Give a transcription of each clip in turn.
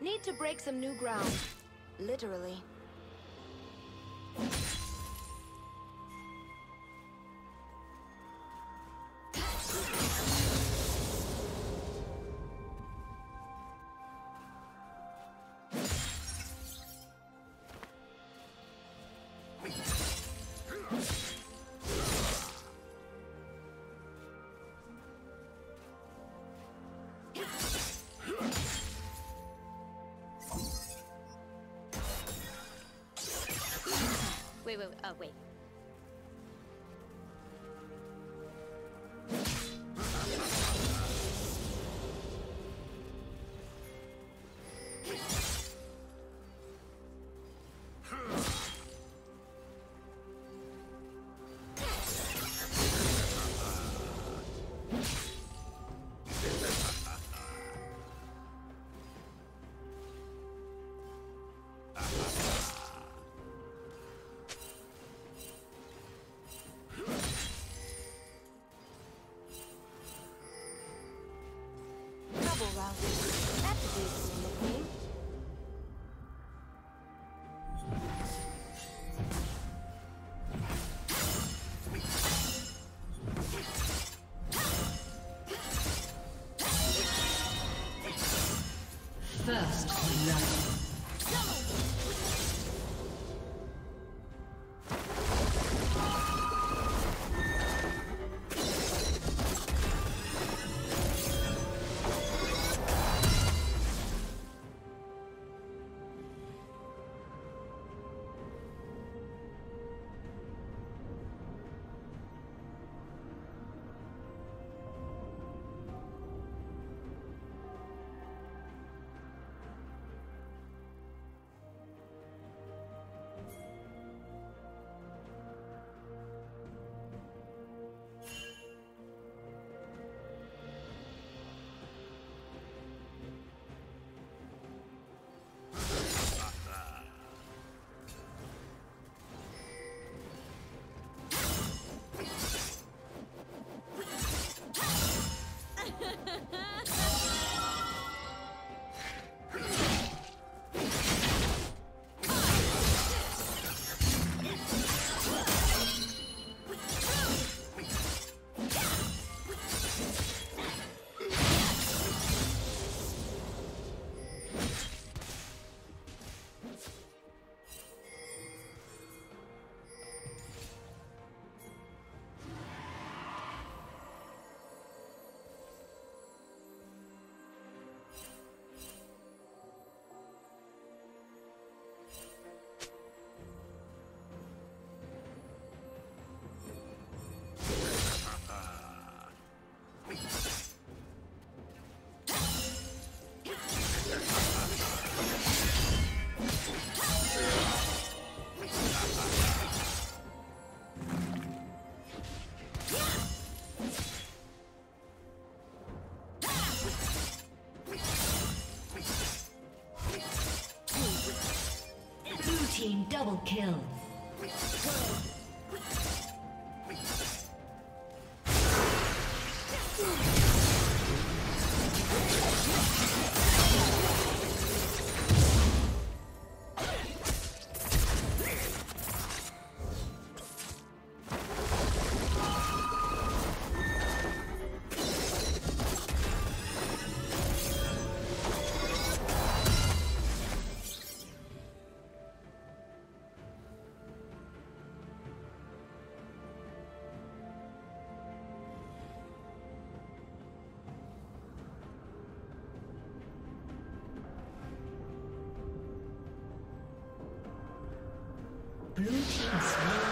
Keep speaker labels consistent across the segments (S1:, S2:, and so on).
S1: Need to break some new ground. Literally.
S2: Wait, wait. Oh, wait.
S1: That's a decent
S3: team double kill. Blue team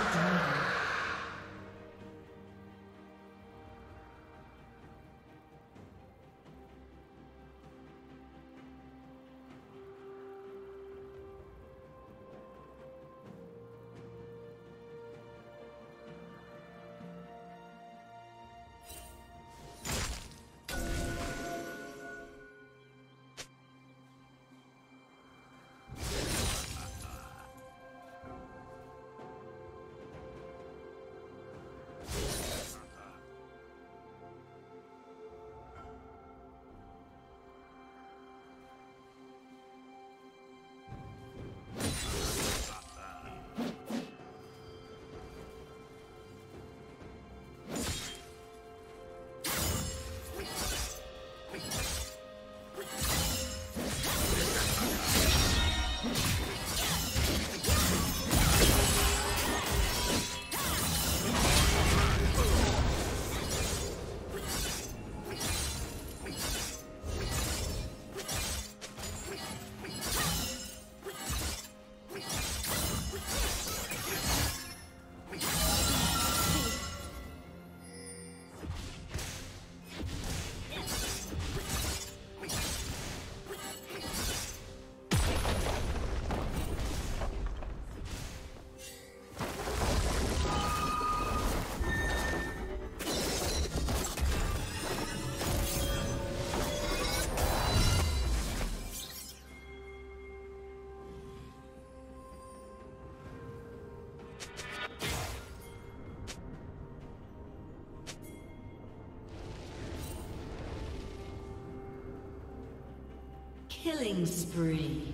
S3: Killing spree.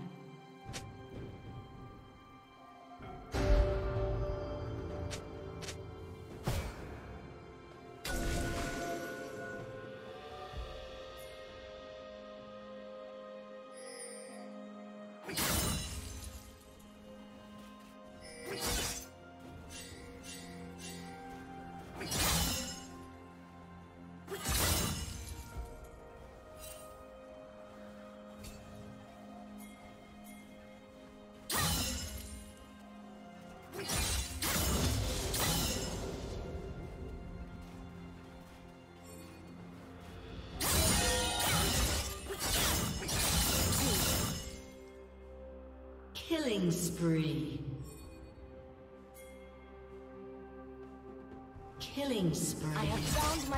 S3: Killing spree. Killing spree. I
S1: have found my...